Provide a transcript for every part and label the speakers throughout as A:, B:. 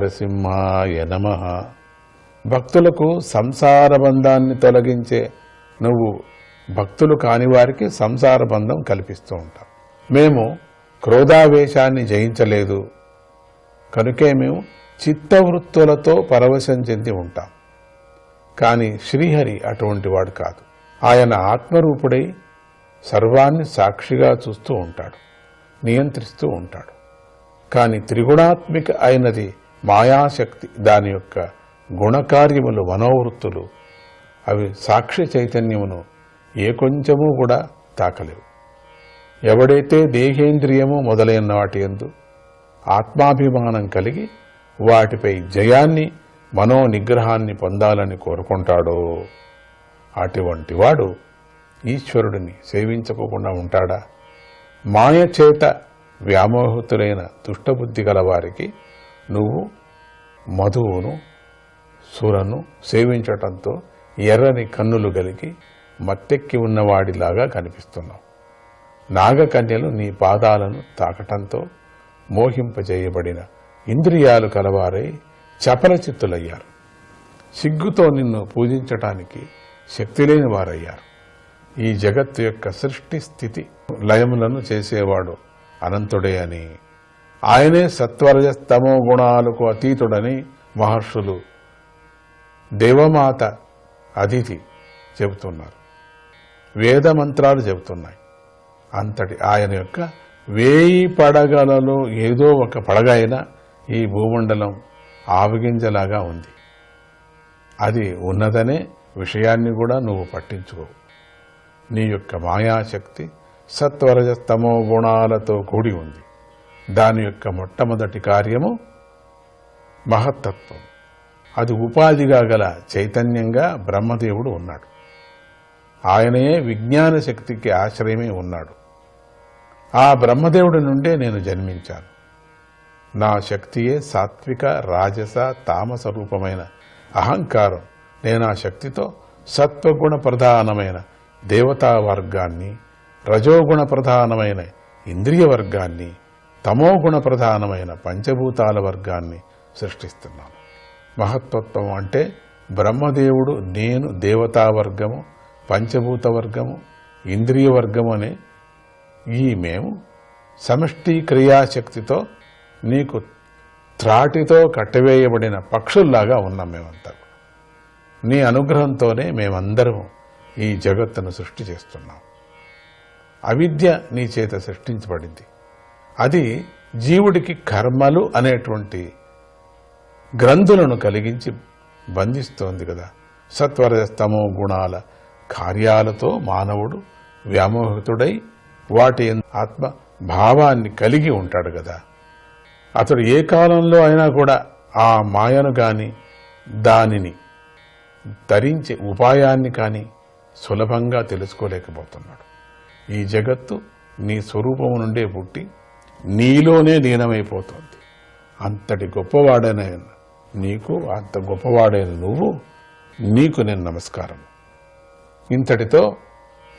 A: నరసింహాయ నమ. భక్తులకు సంసార బంధాన్ని తొలగించే నువ్వు భక్తులు కాని వారికి సంసార బంధం కల్పిస్తూ ఉంటాం మేము క్రోధావేశాన్ని జయించలేదు. కనుకే మేము చిత్తవృత్తులతో పరవశం చెంది ఉంటాం. కానీ శ్రీహరి అటువంటి వాడు కాదు. ఆయన ఆత్మరూపుడై సర్వాన్ని సాక్షిగా చూస్తూ ఉంటాడు. నియంత్రిస్తూ ఉంటాడు. కానీ త్రిగుణాత్మిక అయినది మాయాశక్తి దాని యొక్క గుణకార్యములు మనోవృత్తులు అవి సాక్షి చైతన్యమును ఏ కొంచెము కూడా తాకలేవు. ఎవడైతే దేహేంద్రియము మొదలైన వాటి ఎందు ఆత్మాభిమానం కలిగి వాటిపై జయాన్ని మనో నిగ్రహాన్ని పొందాలని కోరుకుంటాడో అటువంటి వాడు ఈశ్వరుడిని సేవించకుండా ఉంటాడా? మాయ చేత వ్యామోహితులైన దుష్టబుద్ధి గల వారికి నువ్వు మధువును సురను సేవించటంతో ఎర్రని కన్నులు కలిగి మత్తెక్కి ఉన్నవాడిలాగా కనిపిస్తున్నావు. నాగకన్యలు నీ పాదాలను తాకటంతో మోహింపజేయబడిన ఇంద్రియాలు కలవారై చపలచిత్తులయ్యారు సిగ్గుతో నిన్ను పూజించటానికి శక్తి లేని వారయ్యారు. ఈ జగత్తు యొక్క సృష్టి స్థితి లయములను చేసేవాడు అనంతుడే అని ఆయనే సత్వరజస్తమో గుణాలకు అతీతుడని మహర్షులు దేవమాత అతిథి చెబుతున్నారు. వేద మంత్రాలు చెబుతున్నాయి. అంతటి ఆయన యొక్క వేయి పడగలలో ఏదో ఒక పడగ అయినా ఈ భూమండలం ఆవగింజలాగా ఉంది. అది ఉన్నదనే విషయాన్ని కూడా నువ్వు పట్టించుకోవు నీ యొక్క మాయాశక్తి సత్వరజస్తమో గుణాలతో కూడి ఉంది. దాని యొక్క మొట్టమొదటి కార్యము మహత్తత్వం. అది ఉపాధిగా గల చైతన్యంగా బ్రహ్మదేవుడు ఉన్నాడు. ఆయనే విజ్ఞాన శక్తికి ఆశ్రయమే ఉన్నాడు. ఆ బ్రహ్మదేవుడి నుండే నేను జన్మించాను. నా శక్తియే సాత్విక రాజస తామస రూపమైన అహంకారం. నేను ఆ శక్తితో సత్వగుణ ప్రధానమైన దేవతా వర్గాన్ని రజోగుణ ప్రధానమైన ఇంద్రియ వర్గాన్ని తమోగుణ ప్రధానమైన పంచభూతాల వర్గాన్ని సృష్టిస్తున్నాను మహత్తత్వం అంటే బ్రహ్మదేవుడు నేను దేవతా వర్గము పంచభూత వర్గము ఇంద్రియ వర్గము అనే ఈ మేము సమష్టి క్రియాశక్తితో నీకు త్రాటితో కట్టవేయబడిన పక్షుల్లాగా ఉన్నాం మేమంతా. నీ అనుగ్రహంతోనే మేమందరం ఈ జగత్తును సృష్టి చేస్తున్నాం. అవిద్య నీ చేత సృష్టించబడింది. అది జీవుడికి కర్మలు అనేటువంటి గ్రంథులను కలిగించి బంధిస్తోంది కదా. సత్వరస్తమో గుణాల కార్యాలతో మానవుడు వ్యామోహితుడై వాటి ఆత్మ భావాన్ని కలిగి ఉంటాడు కదా. అతడు ఏ కాలంలో అయినా కూడా ఆ మాయను కానీ దానిని ధరించే ఉపాయాన్ని కానీ సులభంగా తెలుసుకోలేకపోతున్నాడు. ఈ జగత్తు నీ స్వరూపము నుండే పుట్టి నీలోనే లీనమైపోతుంది. అంతటి గొప్పవాడైన నీకు అంత గొప్పవాడైన నువ్వు నీకు నేను నమస్కారం. ఇంతటితో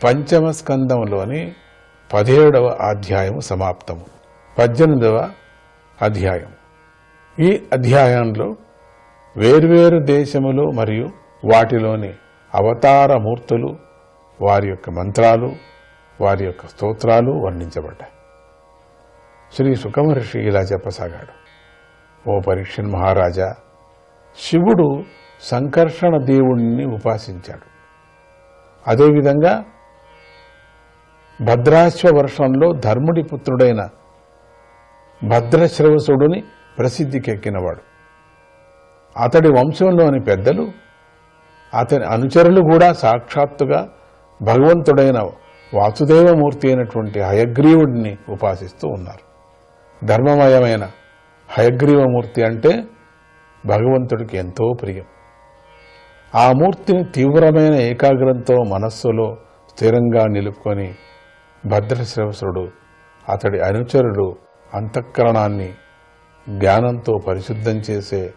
A: పంచమ స్కందంలోని పదిహేడవ అధ్యాయము సమాప్తము. పద్దెనిమిదవ అధ్యాయం ఈ అధ్యాయంలో వేర్వేరు దేశములు మరియు వాటిలోని అవతార మూర్తులు వారి యొక్క మంత్రాలు వారి యొక్క స్తోత్రాలు వర్ణించబడ్డాయి. శ్రీ సుఖమహర్షి ఇలా చెప్పసాగాడు ఓ పరీక్షన్ మహారాజా శివుడు సంకర్షణ దేవుణ్ణి ఉపాసించాడు. అదేవిధంగా భద్రాశ్వ వర్షంలో ధర్ముడి పుత్రుడైన భద్రశ్రవసుడుని ప్రసిద్ధికెక్కినవాడు. అతడి వంశంలోని పెద్దలు అతని అనుచరులు కూడా సాక్షాత్తుగా భగవంతుడైన వాసుదేవమూర్తి అయినటువంటి హయగ్రీవుడిని ఉపాసిస్తూ ఉన్నారు. ధర్మమయమైన హయగ్రీవమూర్తి అంటే భగవంతుడికి ఎంతో ప్రియం. ఆ మూర్తిని తీవ్రమైన ఏకాగ్రంతో మనస్సులో స్థిరంగా నిలుపుకొని భద్రశ్రవసుడు అతడి అనుచరుడు అంతఃకరణాన్ని జ్ఞానంతో పరిశుద్ధం చేసే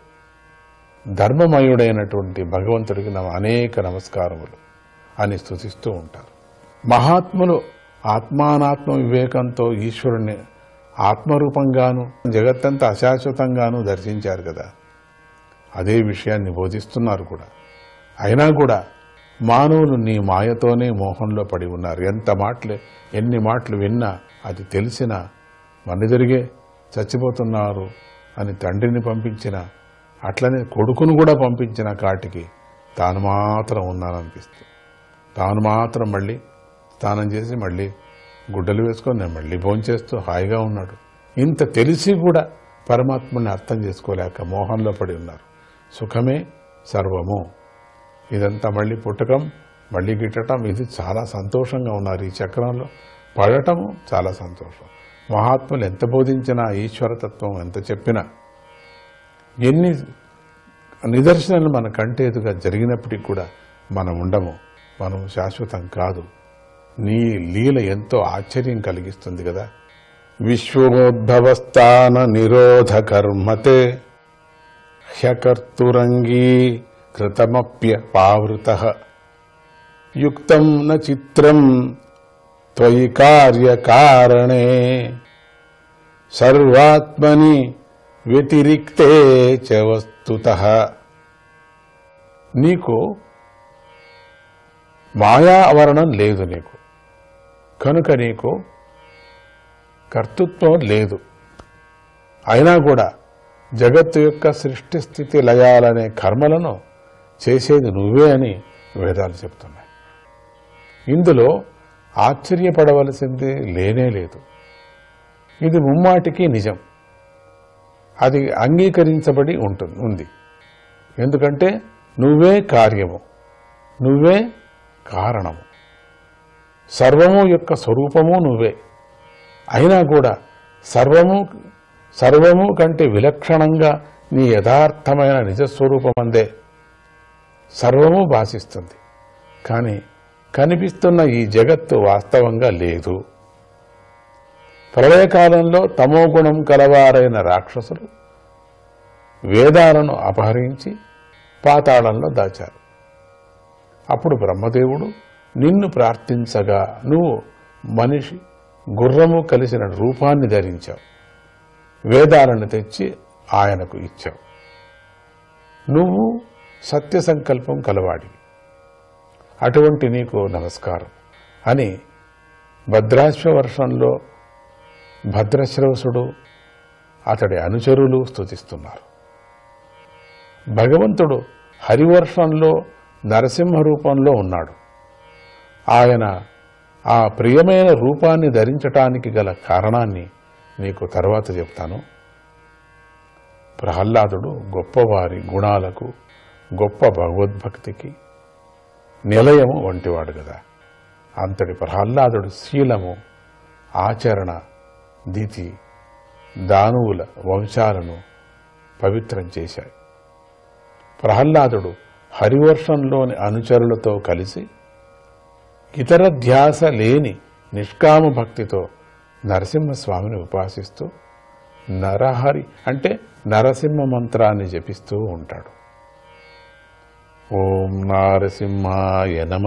A: ధర్మమయుడైనటువంటి భగవంతుడికి నా అనేక నమస్కారములు అని స్థుతిస్తూ ఉంటారు. మహాత్ములు ఆత్మానాత్మ వివేకంతో ఈశ్వరుణ్ణి ఆత్మరూపంగాను జగత్తంతా అశాశ్వతంగాను దర్శించారు కదా. అదే విషయాన్ని బోధిస్తున్నారు కూడా. అయినా కూడా మానవులు నీ మాయతోనే మోహంలో పడి ఉన్నారు. ఎంత మాటలు ఎన్ని మాటలు విన్నా అది తెలిసినా మనెదురిగే చచ్చిపోతున్నారు అని తండ్రిని పంపించిన అట్లనే కొడుకును కూడా పంపించిన కాటికి తాను మాత్రం ఉన్నాననిపిస్తుంది. తాను మాత్రం మళ్ళీ స్నానం చేసి మళ్ళీ గుడ్డలు వేసుకొని మళ్ళీ భోంచేస్తూ హాయిగా ఉన్నాడు. ఇంత తెలిసి కూడా పరమాత్మని అర్థం చేసుకోలేక మోహంలో పడి ఉన్నారు. సుఖమే సర్వము. ఇదంతా మళ్ళీ పుట్టకం మళ్ళీ గిట్టటం ఇది చాలా సంతోషంగా ఉన్నారు ఈ చక్రంలో. పడటము చాలా సంతోషం. మహాత్ములు ఎంత బోధించినా ఈశ్వరతత్వం ఎంత చెప్పినా ఎన్ని నిదర్శనలు మన కంటేదుగా జరిగినప్పటికీ కూడా మనం ఉండము. మనం శాశ్వతం కాదు. నీ లీల ఎంతో ఆశ్చర్యం కలిగిస్తుంది కదా. విశ్వోద్భవస్థాన నిరోధ కర్మతే హ్యకర్తురంగీ కృతమప్య పావృత. యుక్తం న చిత్రం త్వయి కార్యకారణే. సర్వాత్మని వ్యతిరిక్తే చ వస్తుత. నీకు మాయా అవరణం లేదు నీకు. కనుక నీకు కర్తృత్వం లేదు. అయినా కూడా జగత్తు యొక్క సృష్టి స్థితి లయాలనే కర్మలను చేసేది నువ్వే అని వేదాలు చెప్తున్నాయి. ఇందులో ఆశ్చర్యపడవలసింది లేనే లేదు. ఇది ముమ్మాటికి నిజం. అది అంగీకరించబడి ఉంటుంది ఉంది. ఎందుకంటే నువ్వే కార్యము. నువ్వే కారణము. సర్వము యొక్క స్వరూపము నువ్వే. అయినా కూడా సర్వము సర్వము కంటే విలక్షణంగా నీ యథార్థమైన నిజస్వరూపం అందే సర్వము భాషిస్తుంది. కానీ కనిపిస్తున్న ఈ జగత్తు వాస్తవంగా లేదు. ప్రళయకాలంలో తమోగుణం కలవారైన రాక్షసులు వేదాలను అపహరించి పాతాళంలో దాచారు. అప్పుడు బ్రహ్మదేవుడు నిన్ను ప్రార్థించగా నువ్వు మనిషి గుర్రము కలిసిన రూపాన్ని ధరించావు. వేదాలను తెచ్చి ఆయనకు ఇచ్చావు. నువ్వు సత్య సంకల్పం కలవాడివి అటువంటి నీకు నమస్కారం. అని భద్రాశ్వవర్షంలో భద్రశ్రవసుడు అతడి అనుచరులు స్తుతిస్తున్నారు. భగవంతుడు హరివర్షంలో నరసింహ రూపంలో ఉన్నాడు. ఆయన ఆ ప్రియమైన రూపాన్ని ధరించటానికి గల కారణాన్ని నీకు తర్వాత చెప్తాను. ప్రహ్లాదుడు గొప్పవారి గుణాలకు గొప్ప భగవద్భక్తికి నిలయము వంటివాడు కదా అంతటి ప్రహ్లాదుడు శీలము ఆచరణ దితి దానువుల వంశాలను పవిత్రం చేశాయి ప్రహ్లాదుడు హరివర్షంలోని అనుచరులతో కలిసి ఇతర ధ్యాస లేని నిష్కామ భక్తితో నరసింహస్వామిని ఉపాసిస్తూ నరహరి అంటే నరసింహ మంత్రాన్ని జపిస్తూ ఉంటాడు. ఓం నారసింహాయ నమ.